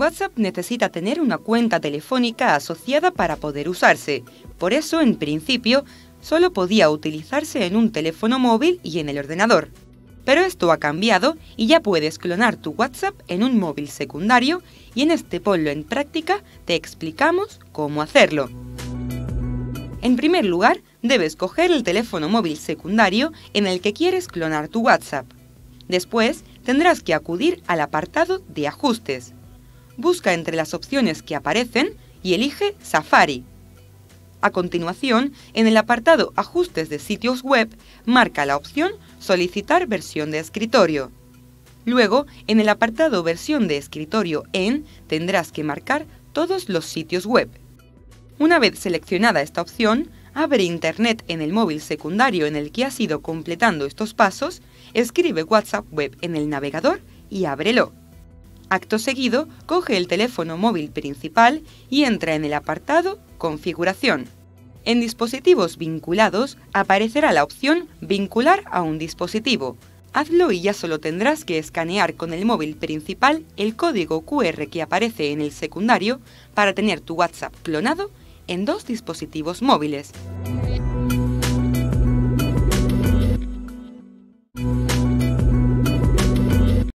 WhatsApp necesita tener una cuenta telefónica asociada para poder usarse. Por eso, en principio, solo podía utilizarse en un teléfono móvil y en el ordenador. Pero esto ha cambiado y ya puedes clonar tu WhatsApp en un móvil secundario y en este polo en práctica te explicamos cómo hacerlo. En primer lugar, debes coger el teléfono móvil secundario en el que quieres clonar tu WhatsApp. Después, tendrás que acudir al apartado de ajustes. Busca entre las opciones que aparecen y elige Safari. A continuación, en el apartado Ajustes de sitios web, marca la opción Solicitar versión de escritorio. Luego, en el apartado Versión de escritorio en, tendrás que marcar todos los sitios web. Una vez seleccionada esta opción, abre Internet en el móvil secundario en el que has ido completando estos pasos, escribe WhatsApp Web en el navegador y ábrelo. Acto seguido, coge el teléfono móvil principal y entra en el apartado Configuración. En dispositivos vinculados aparecerá la opción Vincular a un dispositivo. Hazlo y ya solo tendrás que escanear con el móvil principal el código QR que aparece en el secundario para tener tu WhatsApp clonado en dos dispositivos móviles.